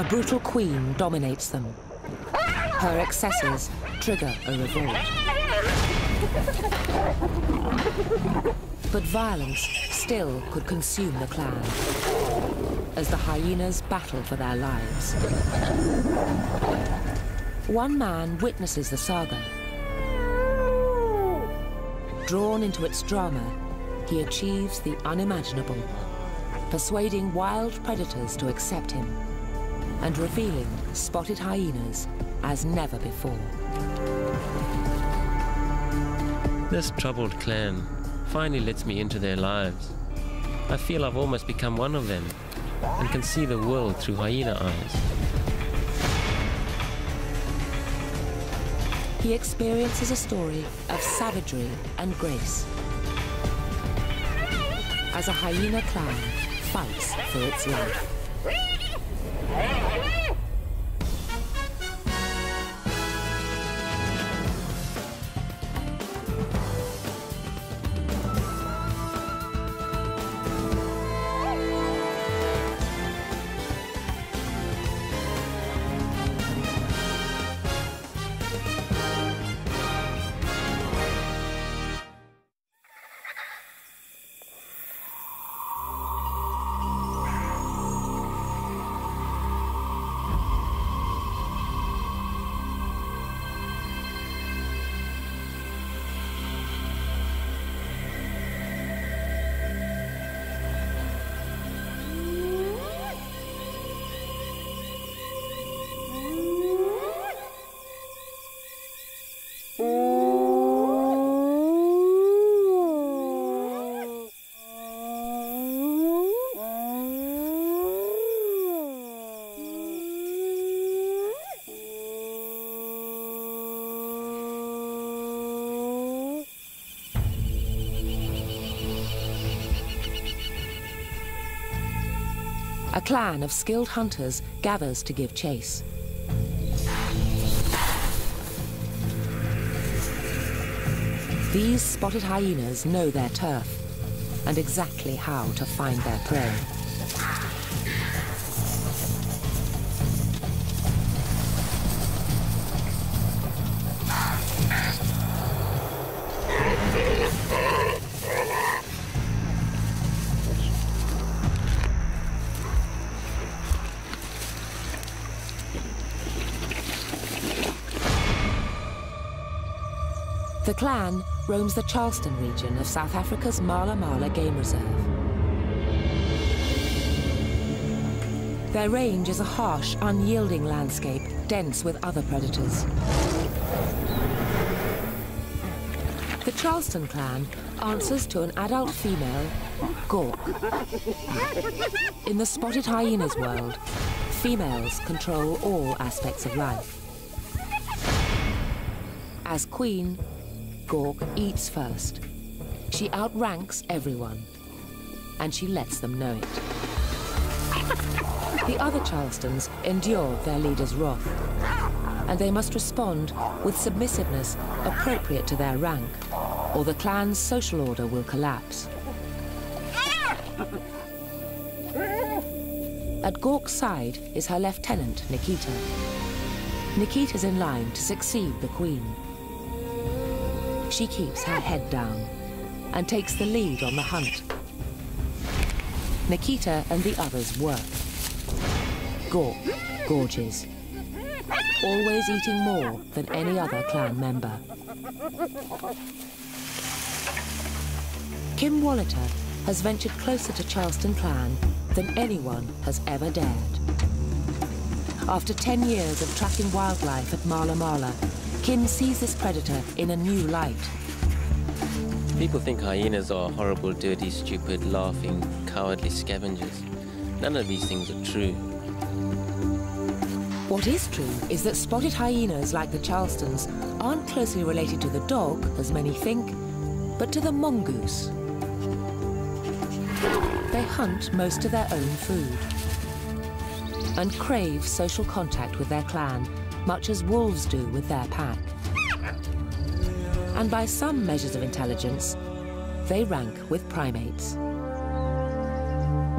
A brutal queen dominates them. Her excesses trigger a revolt. But violence still could consume the clan as the hyenas battle for their lives. One man witnesses the saga. Drawn into its drama, he achieves the unimaginable, persuading wild predators to accept him and revealing spotted hyenas as never before. This troubled clan finally lets me into their lives. I feel I've almost become one of them and can see the world through hyena eyes. He experiences a story of savagery and grace as a hyena clan fights for its life. A clan of skilled hunters gathers to give chase. These spotted hyenas know their turf and exactly how to find their prey. The clan roams the Charleston region of South Africa's Mala Mala Game Reserve. Their range is a harsh, unyielding landscape, dense with other predators. The Charleston clan answers to an adult female, Gawk. In the spotted hyenas world, females control all aspects of life. As queen, Gawk eats first. She outranks everyone, and she lets them know it. The other Charlestons endure their leader's wrath, and they must respond with submissiveness appropriate to their rank, or the clan's social order will collapse. At Gork's side is her lieutenant, Nikita. Nikita's in line to succeed the queen. She keeps her head down and takes the lead on the hunt. Nikita and the others work. Gawk gorges, always eating more than any other clan member. Kim Wolhuter has ventured closer to Charleston clan than anyone has ever dared. After 10 years of tracking wildlife at Mala Mala, Kim sees this predator in a new light. People think hyenas are horrible, dirty, stupid, laughing, cowardly scavengers. None of these things are true. What is true is that spotted hyenas like the Charlestons aren't closely related to the dog, as many think, but to the mongoose. They hunt most of their own food and crave social contact with their clan, much as wolves do with their pack. And by some measures of intelligence, they rank with primates.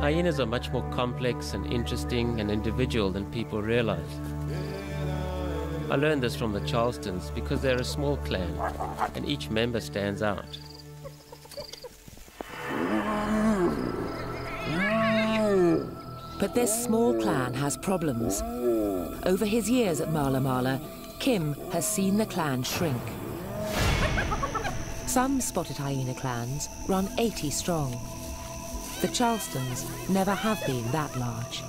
Hyenas are much more complex and interesting and individual than people realize. I learned this from the Charlestons because they're a small clan and each member stands out. But this small clan has problems. Over his years at Mala Mala, Kim has seen the clan shrink. Some spotted hyena clans run 80 strong. The Charlestons never have been that large.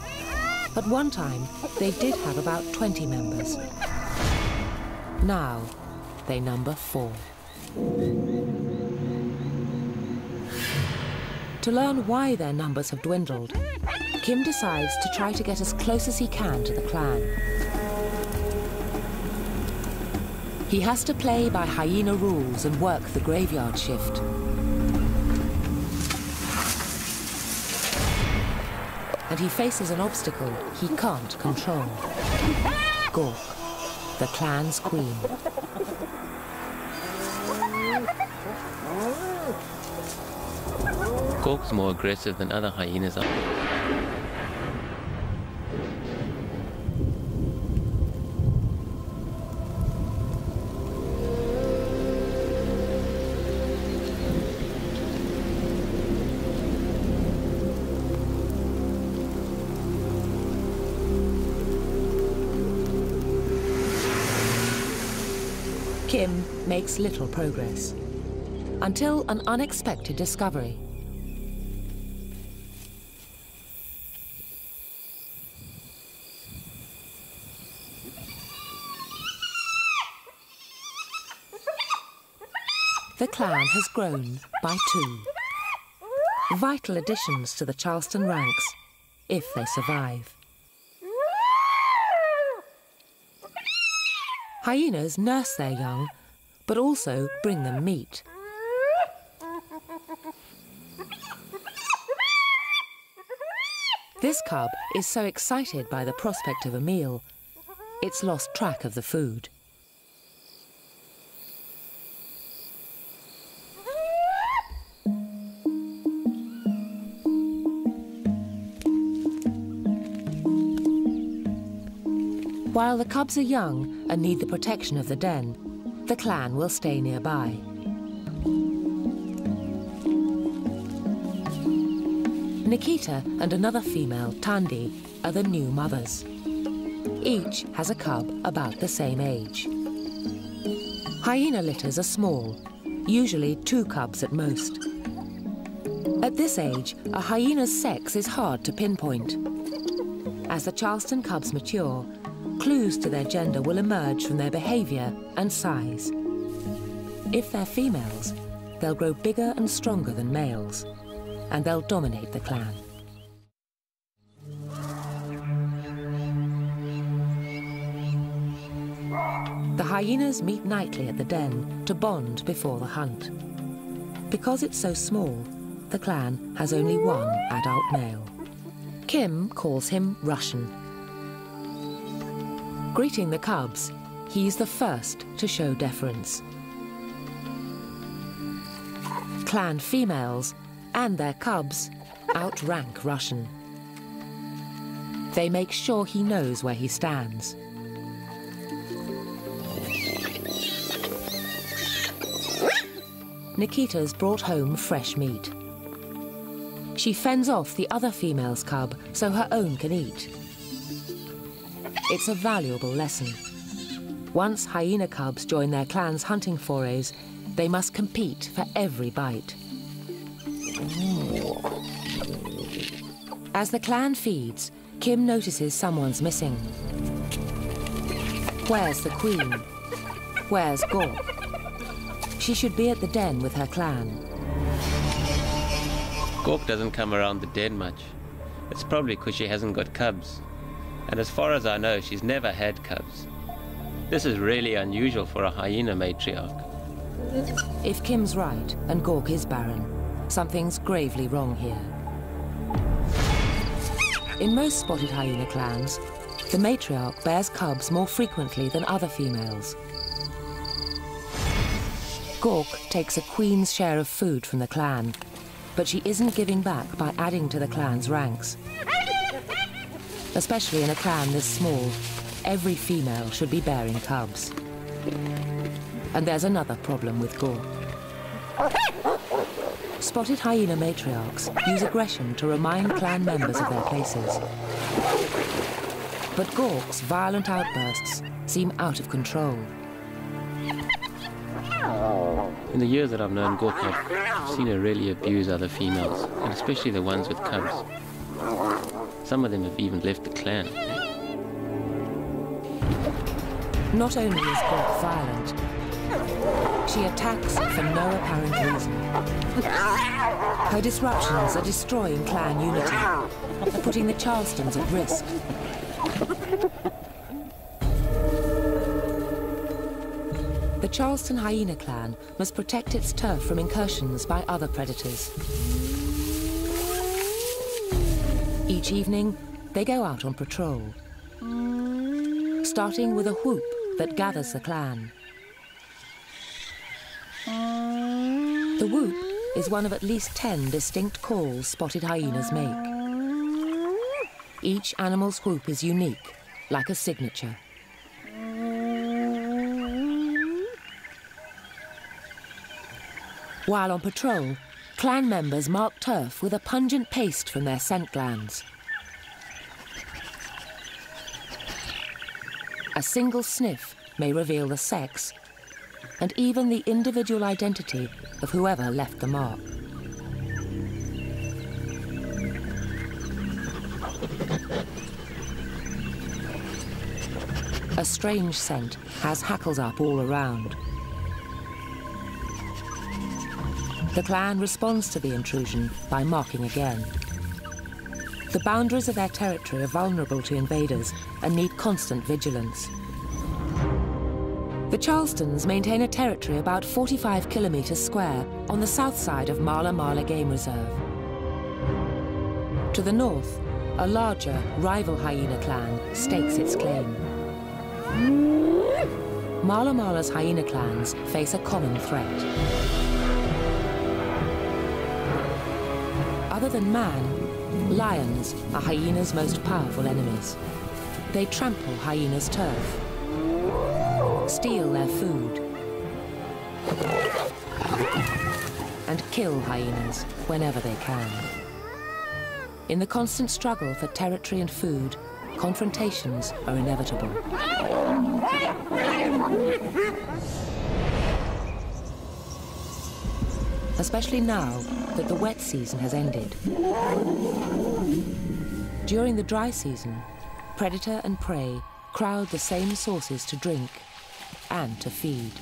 At one time, they did have about 20 members. Now, they number four. To learn why their numbers have dwindled, Kim decides to try to get as close as he can to the clan. He has to play by hyena rules and work the graveyard shift. And he faces an obstacle he can't control. Gork, the clan's queen. Gork's more aggressive than other hyenas are. Kim makes little progress until an unexpected discovery. The clan has grown by two. Vital additions to the Charleston ranks, if they survive. Hyenas nurse their young, but also bring them meat. This cub is so excited by the prospect of a meal, it's lost track of the food. While the cubs are young and need the protection of the den, the clan will stay nearby. Nikita and another female, Tandi, are the new mothers. Each has a cub about the same age. Hyena litters are small, usually two cubs at most. At this age, a hyena's sex is hard to pinpoint. As the Charleston cubs mature, clues to their gender will emerge from their behavior and size. If they're females, they'll grow bigger and stronger than males, and they'll dominate the clan. The hyenas meet nightly at the den to bond before the hunt. Because it's so small, the clan has only one adult male. Kim calls him Russian. Greeting the cubs, he's the first to show deference. Clan females and their cubs outrank Russian. They make sure he knows where he stands. Nikita's brought home fresh meat. She fends off the other female's cub so her own can eat. It's a valuable lesson. Once hyena cubs join their clan's hunting forays, they must compete for every bite. As the clan feeds, Kim notices someone's missing. Where's the queen? Where's Gork? She should be at the den with her clan. Gork doesn't come around the den much. It's probably because she hasn't got cubs. And as far as I know, she's never had cubs. This is really unusual for a hyena matriarch. If Kim's right and Gork is barren, something's gravely wrong here. In most spotted hyena clans, the matriarch bears cubs more frequently than other females. Gork takes a queen's share of food from the clan, but she isn't giving back by adding to the clan's ranks. Especially in a clan this small, every female should be bearing cubs. And there's another problem with Gore. Spotted hyena matriarchs use aggression to remind clan members of their places. But Gork's violent outbursts seem out of control. In the years that I've known Gork, I've seen her really abuse other females, and especially the ones with cubs. Some of them have even left the clan. Not only is Gork violent, she attacks for no apparent reason. Her disruptions are destroying clan unity, putting the Charlestons at risk. The Charleston hyena clan must protect its turf from incursions by other predators. Each evening, they go out on patrol, starting with a whoop that gathers the clan. The whoop is one of at least 10 distinct calls spotted hyenas make. Each animal's whoop is unique, like a signature. While on patrol, clan members mark turf with a pungent paste from their scent glands. A single sniff may reveal the sex and even the individual identity of whoever left the mark. A strange scent has hackles up all around. The clan responds to the intrusion by marking again. The boundaries of their territory are vulnerable to invaders and need constant vigilance. The Charlestons maintain a territory about 45 kilometres square on the south side of Mala Mala Game Reserve. To the north, a larger, rival hyena clan stakes its claim. Mala Mala's hyena clans face a common threat. Other than man, lions are hyenas' most powerful enemies. They trample hyenas' turf, steal their food, and kill hyenas whenever they can. In the constant struggle for territory and food, confrontations are inevitable. Especially now that the wet season has ended. During the dry season, predator and prey crowd the same sources to drink and to feed.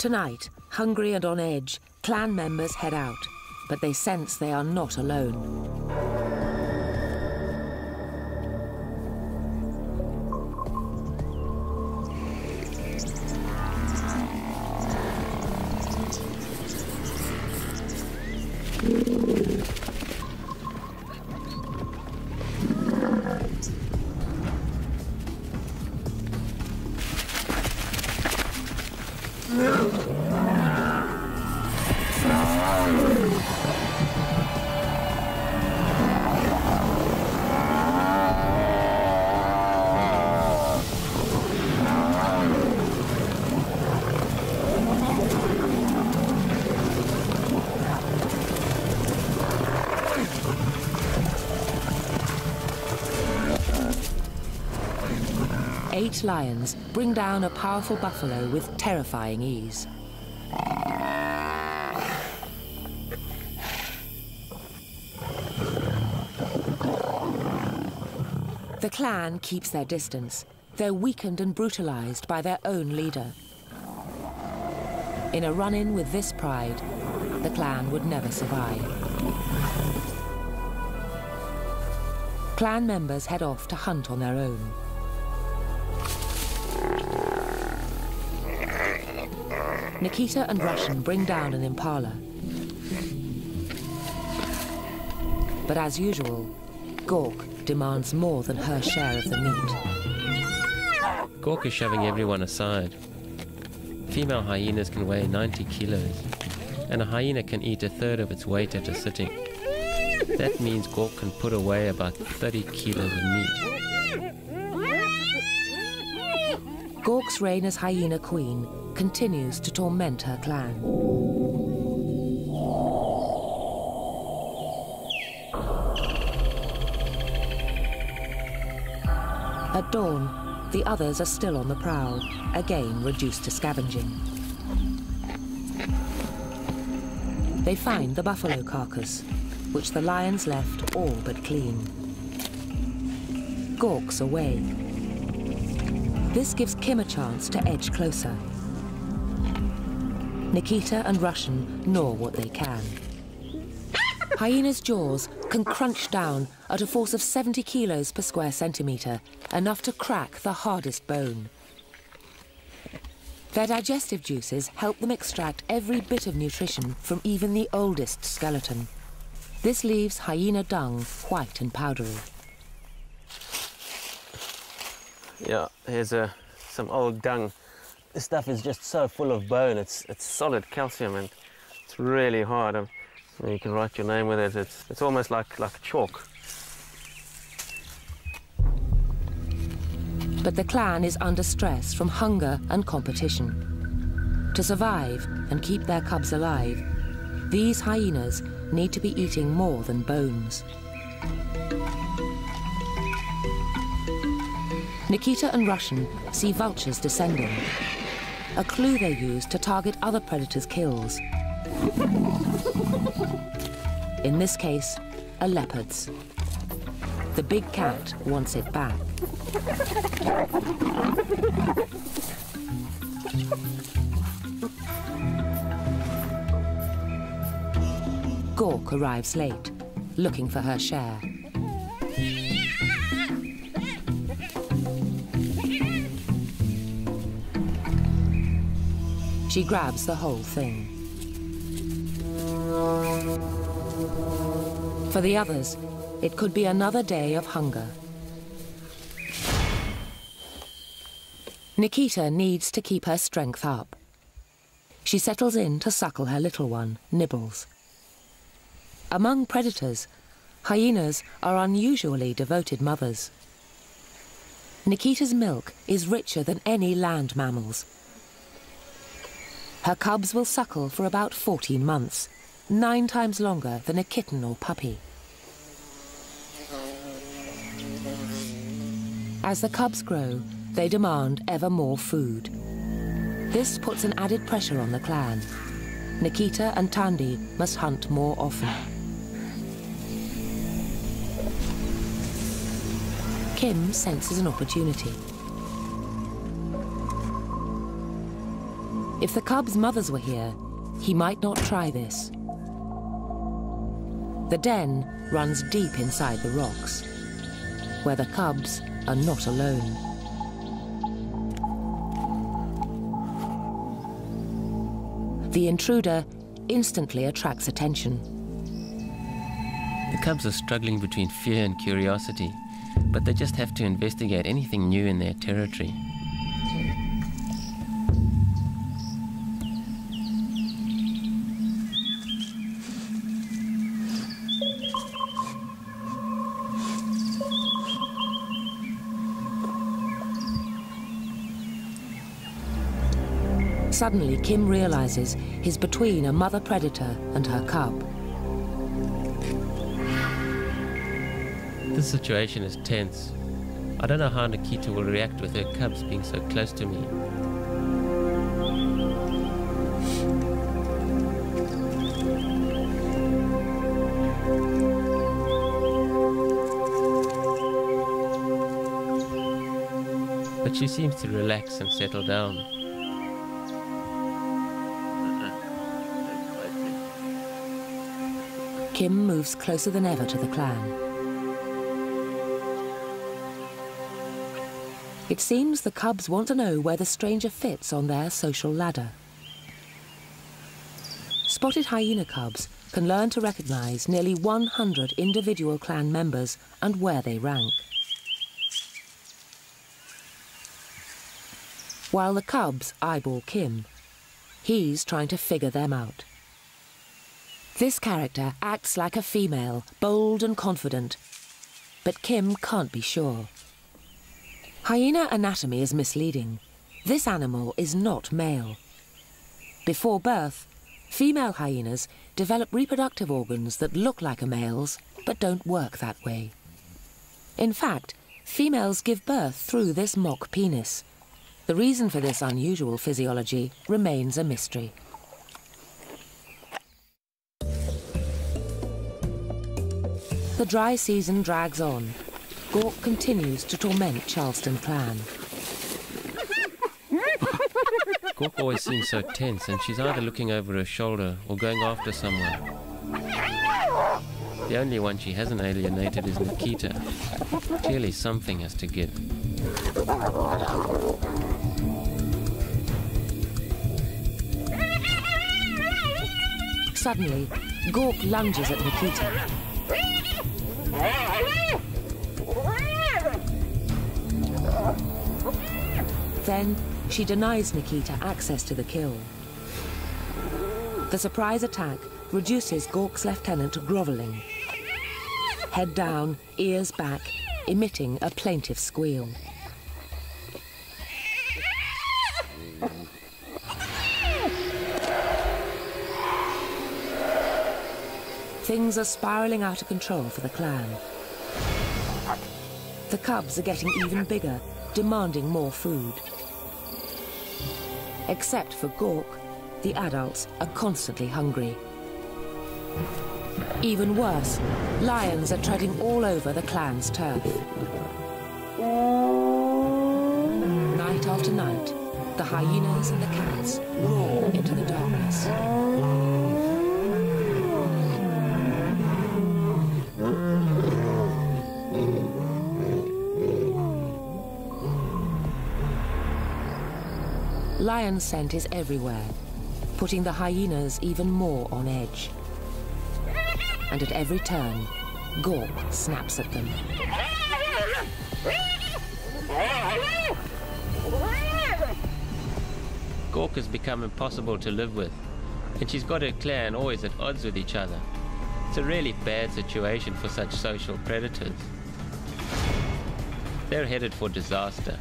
Tonight, hungry and on edge, clan members head out, but they sense they are not alone. Lions bring down a powerful buffalo with terrifying ease. The clan keeps their distance. They're weakened and brutalized by their own leader. In a run-in with this pride, the clan would never survive. Clan members head off to hunt on their own. Nikita and Russian bring down an impala. But as usual, Gork demands more than her share of the meat. Gork is shoving everyone aside. Female hyenas can weigh 90 kilos, and a hyena can eat a third of its weight at a sitting. That means Gork can put away about 30 kilos of meat. Gork's reign as hyena queen continues to torment her clan. At dawn, the others are still on the prowl, again reduced to scavenging. They find the buffalo carcass, which the lions left all but clean. Gork's away. This gives Kim a chance to edge closer. Nikita and Russian gnaw what they can. Hyena's jaws can crunch down at a force of 70 kilos per square centimetre, enough to crack the hardest bone. Their digestive juices help them extract every bit of nutrition from even the oldest skeleton. This leaves hyena dung white and powdery. Yeah, here's a, some old dung. This stuff is just so full of bone. It's, it's solid calcium and it's really hard. Um, you can write your name with it. It's, it's almost like, like chalk. But the clan is under stress from hunger and competition. To survive and keep their cubs alive, these hyenas need to be eating more than bones. Nikita and Russian see vultures descending, a clue they use to target other predators' kills. In this case, a leopard's. The big cat wants it back. Gork arrives late, looking for her share. She grabs the whole thing. For the others, it could be another day of hunger. Nikita needs to keep her strength up. She settles in to suckle her little one, Nibbles. Among predators, hyenas are unusually devoted mothers. Nikita's milk is richer than any land mammals. Her cubs will suckle for about 14 months, nine times longer than a kitten or puppy. As the cubs grow, they demand ever more food. This puts an added pressure on the clan. Nikita and Tandi must hunt more often. Kim senses an opportunity. If the cubs' mothers were here, he might not try this. The den runs deep inside the rocks, where the cubs are not alone. The intruder instantly attracts attention. The cubs are struggling between fear and curiosity, but they just have to investigate anything new in their territory. Suddenly, Kim realizes he's between a mother predator and her cub. This situation is tense. I don't know how Nikita will react with her cubs being so close to me. But she seems to relax and settle down. Kim moves closer than ever to the clan. It seems the cubs want to know where the stranger fits on their social ladder. Spotted hyena cubs can learn to recognize nearly 100 individual clan members and where they rank. While the cubs eyeball Kim, he's trying to figure them out. This character acts like a female, bold and confident, but Kim can't be sure. Hyena anatomy is misleading. This animal is not male. Before birth, female hyenas develop reproductive organs that look like a male's but don't work that way. In fact, females give birth through this mock penis. The reason for this unusual physiology remains a mystery. The dry season drags on. Gork continues to torment Charleston clan. Gork always seems so tense, and she's either looking over her shoulder or going after someone. The only one she hasn't alienated is Nikita. Clearly something has to give. Suddenly, Gork lunges at Nikita. Then, she denies Nikita access to the kill. The surprise attack reduces Gork's lieutenant to groveling. Head down, ears back, emitting a plaintive squeal. Things are spiraling out of control for the clan. The cubs are getting even bigger, demanding more food. Except for Gork, the adults are constantly hungry. Even worse, lions are treading all over the clan's turf. Night after night, the hyenas and the cats roar into the darkness. Lion scent is everywhere, putting the hyenas even more on edge. And at every turn, Gork snaps at them. Gork has become impossible to live with, and she's got her clan always at odds with each other. It's a really bad situation for such social predators. They're headed for disaster.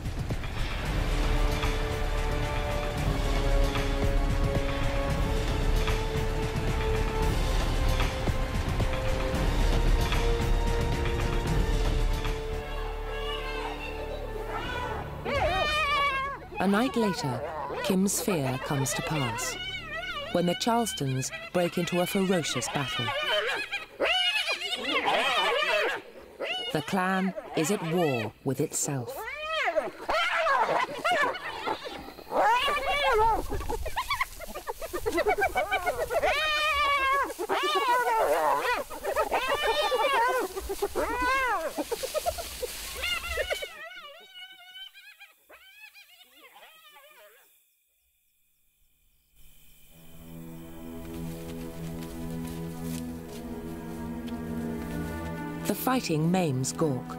A night later, Kim's fear comes to pass when the Charlestons break into a ferocious battle. The clan is at war with itself. Fighting maims Gork.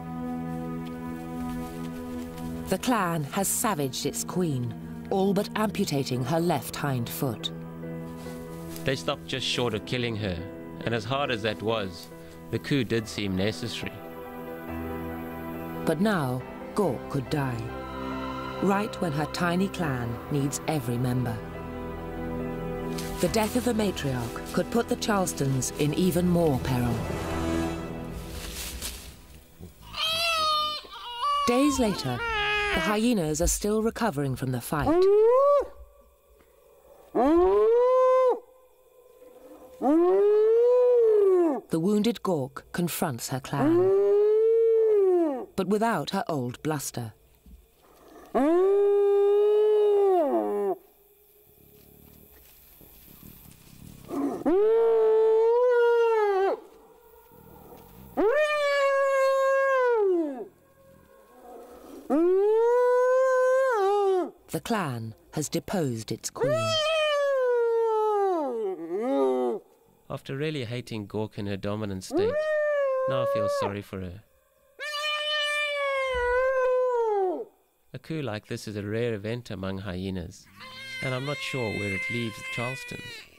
The clan has savaged its queen, all but amputating her left hind foot. They stopped just short of killing her, and as hard as that was, the coup did seem necessary. But now, Gork could die. Right when her tiny clan needs every member. The death of the matriarch could put the Charlestons in even more peril. Days later, the hyenas are still recovering from the fight. The wounded Gork confronts her clan, but without her old bluster. Clan has deposed its queen. After really hating Gork in her dominant state, now I feel sorry for her. A coup like this is a rare event among hyenas, and I'm not sure where it leaves the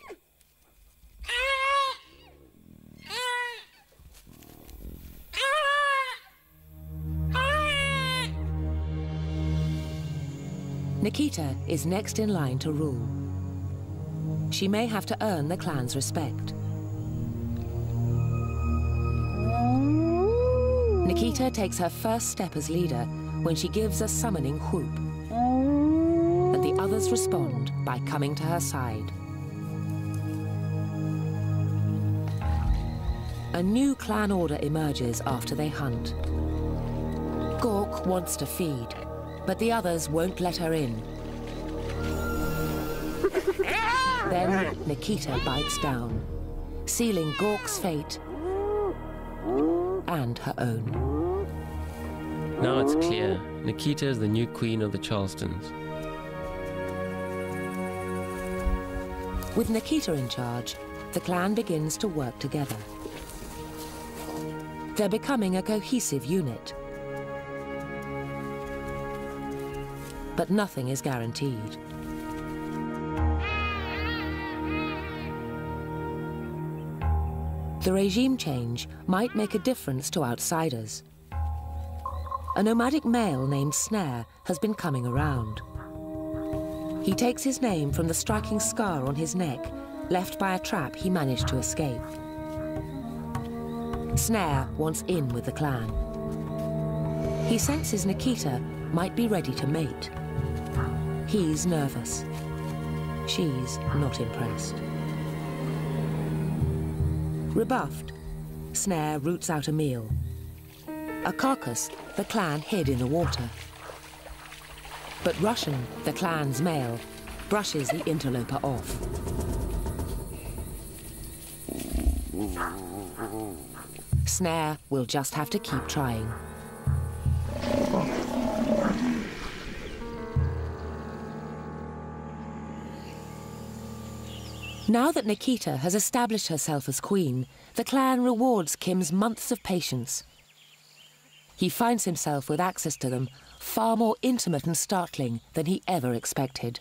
Nikita is next in line to rule. She may have to earn the clan's respect. Nikita takes her first step as leader when she gives a summoning whoop. And the others respond by coming to her side. A new clan order emerges after they hunt. Gork wants to feed, but the others won't let her in. then Nikita bites down, sealing Gork's fate and her own. Now it's clear Nikita is the new queen of the Charlestons. With Nikita in charge, the clan begins to work together. They're becoming a cohesive unit. But nothing is guaranteed. The regime change might make a difference to outsiders. A nomadic male named Snare has been coming around. He takes his name from the striking scar on his neck, left by a trap he managed to escape. Snare wants in with the clan. He senses Nikita might be ready to mate. He's nervous. She's not impressed. Rebuffed, Snare roots out a meal. A carcass the clan hid in the water. But Russian, the clan's male, brushes the interloper off. Snare will just have to keep trying. Now that Nikita has established herself as queen, the clan rewards Kim's months of patience. He finds himself with access to them far more intimate and startling than he ever expected.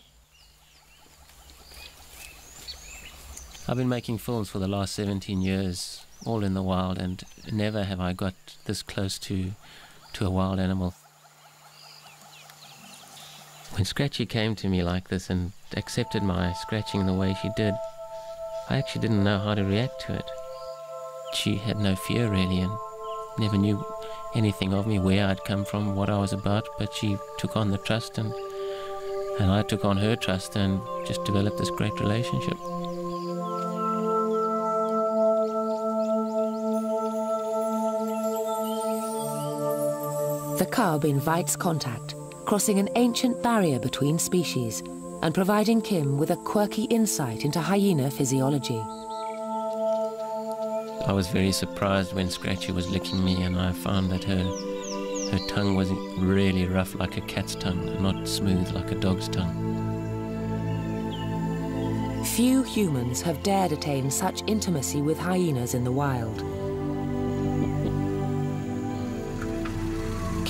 I've been making films for the last 17 years, all in the wild, and never have I got this close to, to a wild animal. When Scratchy came to me like this and accepted my scratching the way she did, I actually didn't know how to react to it. She had no fear really and never knew anything of me, where I'd come from, what I was about, but she took on the trust and and I took on her trust and just developed this great relationship. The cub invites contact, crossing an ancient barrier between species and providing Kim with a quirky insight into hyena physiology. I was very surprised when Scratchy was licking me and I found that her her tongue was really rough like a cat's tongue, not smooth like a dog's tongue. Few humans have dared attain such intimacy with hyenas in the wild.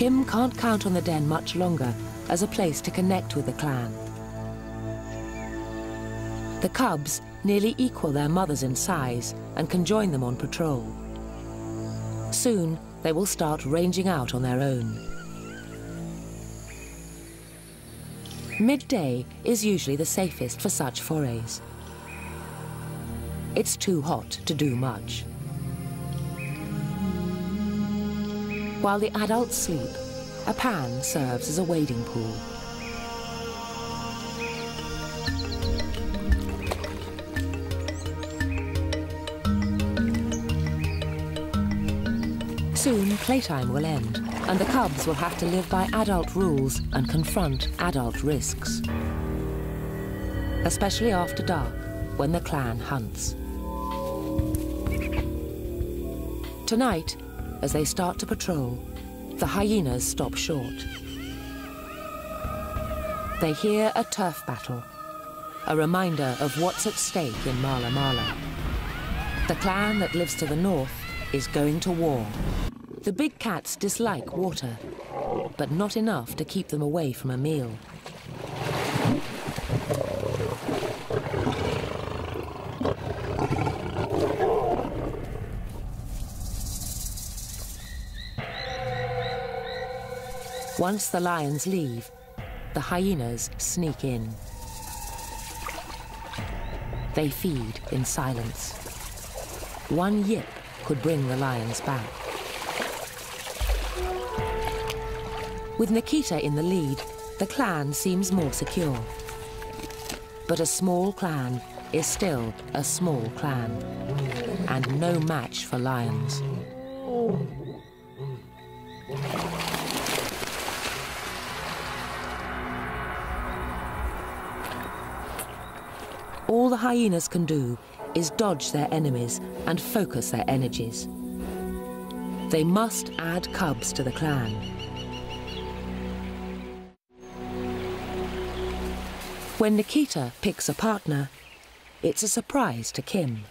Kim can't count on the den much longer as a place to connect with the clan. The cubs nearly equal their mothers in size and can join them on patrol. Soon, they will start ranging out on their own. Midday is usually the safest for such forays. It's too hot to do much. While the adults sleep, a pan serves as a wading pool. Soon, playtime will end, and the cubs will have to live by adult rules and confront adult risks. Especially after dark, when the clan hunts. Tonight, as they start to patrol, the hyenas stop short. they hear a turf battle, a reminder of what's at stake in Mala Mala. The clan that lives to the north is going to war. The big cats dislike water, but not enough to keep them away from a meal. Once the lions leave, the hyenas sneak in. They feed in silence. One yip could bring the lions back. With Nikita in the lead, the clan seems more secure. But a small clan is still a small clan, and no match for lions. All the hyenas can do is dodge their enemies and focus their energies. They must add cubs to the clan. When Nikita picks a partner, it's a surprise to Kim.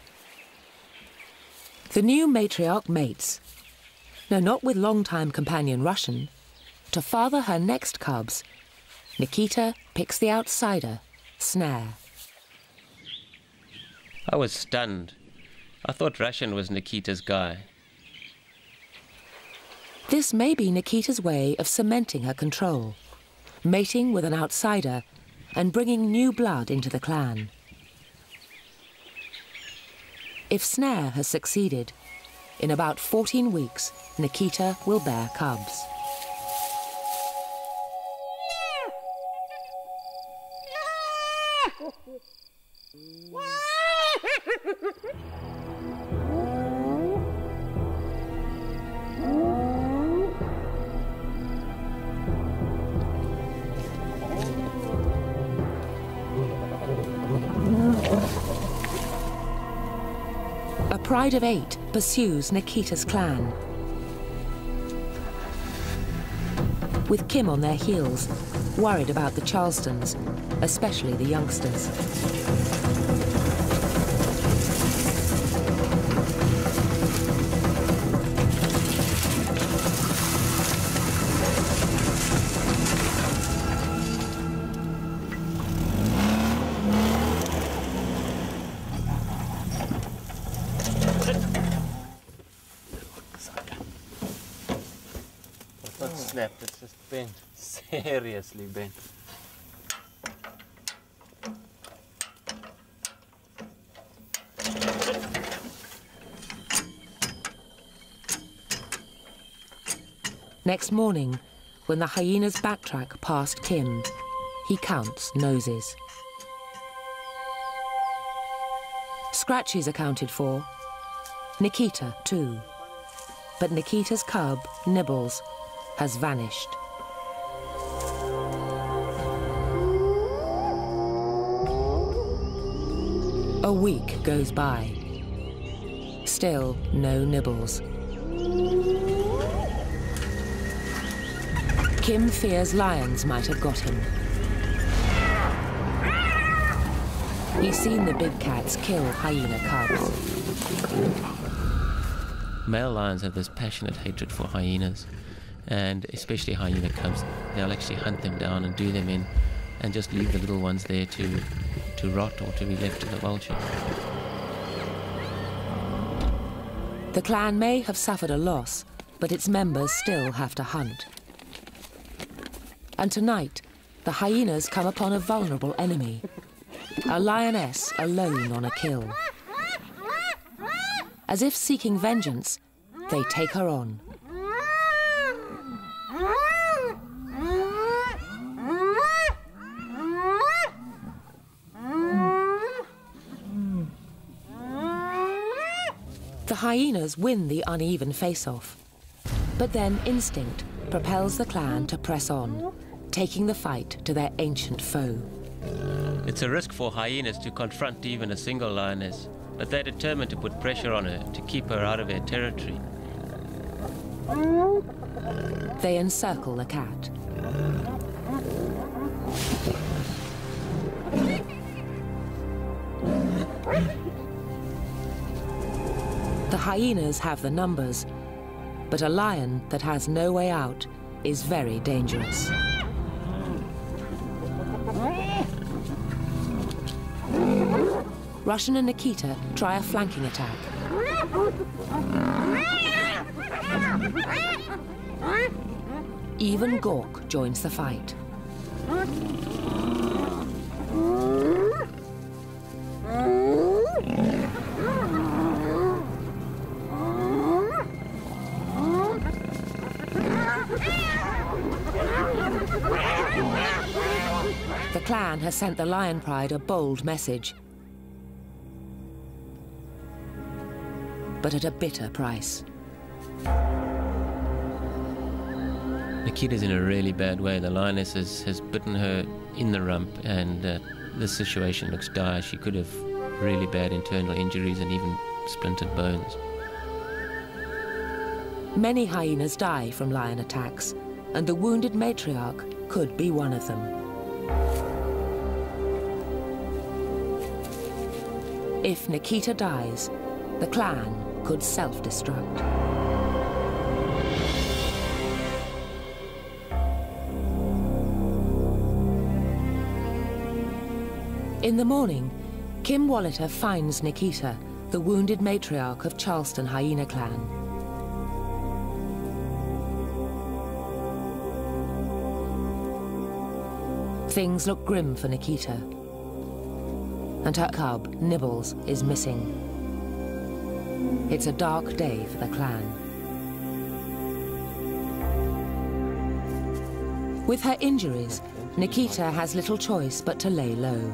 The new matriarch mates. No, not with longtime companion Russian. To father her next cubs, Nikita picks the outsider, Snare. I was stunned. I thought Russian was Nikita's guy. This may be Nikita's way of cementing her control, mating with an outsider and bringing new blood into the clan. If Snare has succeeded, in about 14 weeks, Nikita will bear cubs. A pride of eight pursues Nikita's clan. With Kim on their heels, worried about the Charlestons, especially the youngsters. Seriously bent. Next morning, when the hyenas backtrack past Kim, he counts noses. Scratchy's accounted for. Nikita, too. But Nikita's cub, Nibbles, has vanished. A week goes by. Still no Nibbles. Kim fears lions might have got him. He's seen the big cats kill hyena cubs. Male lions have this passionate hatred for hyenas, and especially hyena cubs. They'll actually hunt them down and do them in, and just leave the little ones there to, to rot or to be left to the vulture. The clan may have suffered a loss, but its members still have to hunt. And tonight, the hyenas come upon a vulnerable enemy. A lioness alone on a kill. As if seeking vengeance, they take her on. Hyenas win the uneven face-off. But then instinct propels the clan to press on, taking the fight to their ancient foe. It's a risk for hyenas to confront even a single lioness, but they're determined to put pressure on her to keep her out of their territory. They encircle the cat. The hyenas have the numbers, but a lion that has no way out is very dangerous. Russian and Nikita try a flanking attack. Even Gork joins the fight. Has sent the Lion Pride a bold message. But at a bitter price. Nikita's in a really bad way. The lioness has, has bitten her in the rump, and uh, the situation looks dire. She could have really bad internal injuries and even splintered bones. Many hyenas die from lion attacks, and the wounded matriarch could be one of them. If Nikita dies, the clan could self-destruct. In the morning, Kim Wolhuter finds Nikita, the wounded matriarch of Charleston Hyena Clan. Things look grim for Nikita. And her cub, Nibbles, is missing. It's a dark day for the clan. With her injuries, Nikita has little choice but to lay low.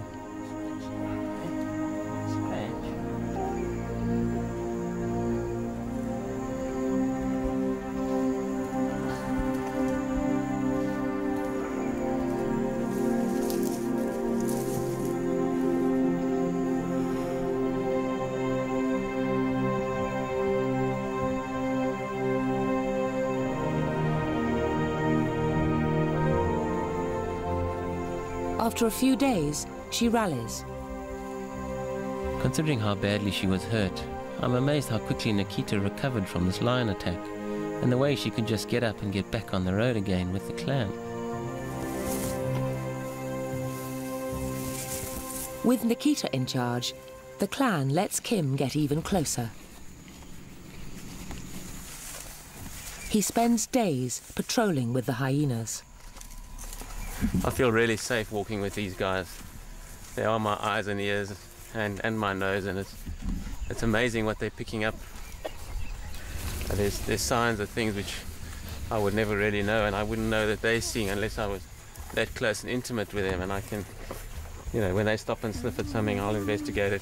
After a few days, she rallies. Considering how badly she was hurt, I'm amazed how quickly Nikita recovered from this lion attack, and the way she could just get up and get back on the road again with the clan. With Nikita in charge, the clan lets Kim get even closer. He spends days patrolling with the hyenas. I feel really safe walking with these guys. They are my eyes and ears and, and my nose and it's it's amazing what they're picking up. There's there's signs of things which I would never really know and I wouldn't know that they're seeing unless I was that close and intimate with them and I can you know, when they stop and sniff at something I'll investigate it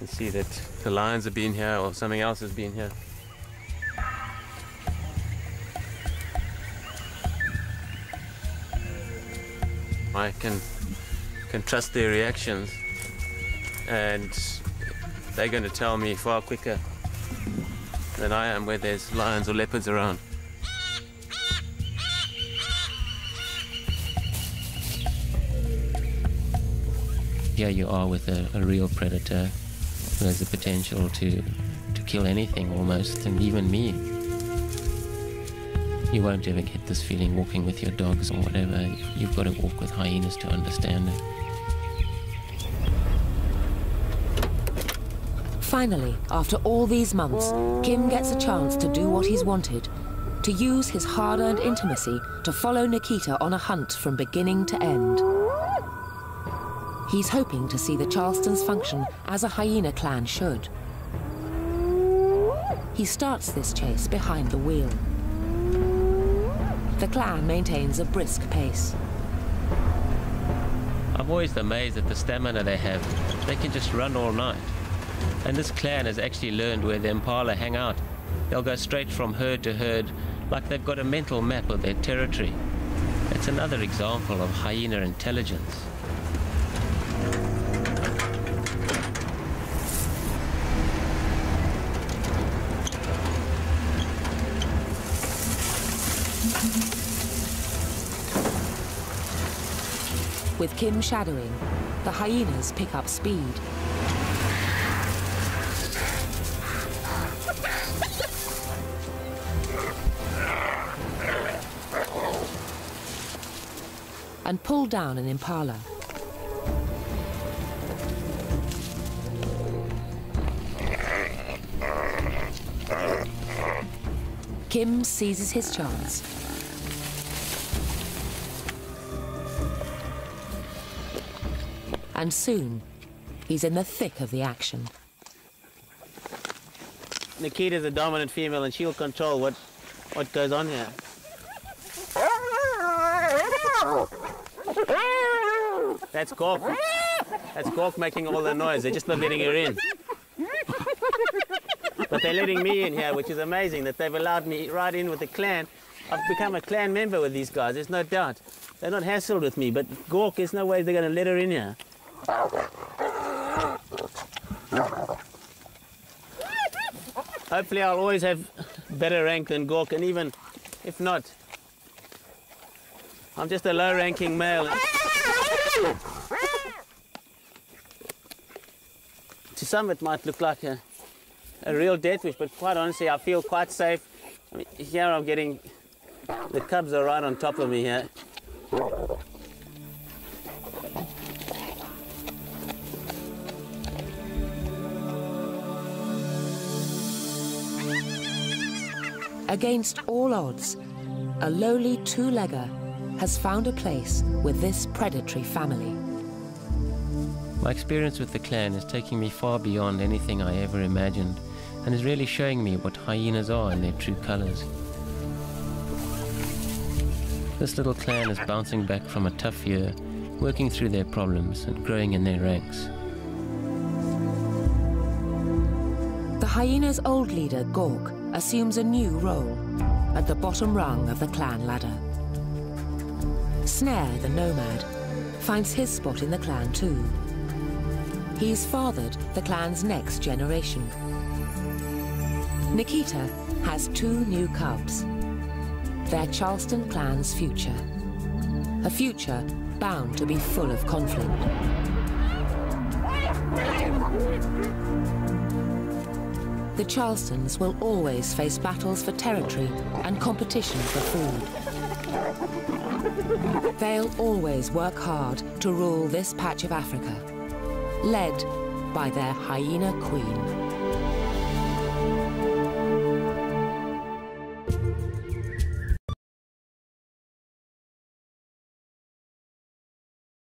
and see that the lions have been here or something else has been here. I can can trust their reactions and they're going to tell me far quicker than I am where there's lions or leopards around. Here you are with a, a real predator who has the potential to, to kill anything almost, and even me. You won't ever get this feeling walking with your dogs or whatever. You've got to walk with hyenas to understand it. Finally, after all these months, Kim gets a chance to do what he's wanted to use his hard earned intimacy to follow Nikita on a hunt from beginning to end. He's hoping to see the Charlestons function as a hyena clan should. He starts this chase behind the wheel. The clan maintains a brisk pace. I'm always amazed at the stamina they have. They can just run all night. And this clan has actually learned where the impala hang out. They'll go straight from herd to herd, like they've got a mental map of their territory. It's another example of hyena intelligence. Kim shadowing, the hyenas pick up speed. and pull down an impala. Kim seizes his chance. And soon, he's in the thick of the action. Nikita's a dominant female and she'll control what, what goes on here. That's Gork. That's Gork making all the noise. They're just not letting her in. But they're letting me in here, which is amazing that they've allowed me right in with the clan. I've become a clan member with these guys, there's no doubt. They're not hassled with me, but Gork, there's no way they're going to let her in here. Hopefully I'll always have better rank than Gork, and even if not, I'm just a low-ranking male. to some it might look like a, a real death wish, but quite honestly, I feel quite safe. I mean, here I'm getting, the cubs are right on top of me here. Against all odds, a lowly two-legger has found a place with this predatory family. My experience with the clan is taking me far beyond anything I ever imagined and is really showing me what hyenas are in their true colors. This little clan is bouncing back from a tough year, working through their problems and growing in their ranks. The hyena's old leader, Gork, assumes a new role at the bottom rung of the clan ladder. Snare, the nomad, finds his spot in the clan too. He's fathered the clan's next generation. Nikita has two new cubs. They're Charleston clan's future. A future bound to be full of conflict. The Charlestons will always face battles for territory and competition for food. They'll always work hard to rule this patch of Africa led by their hyena queen.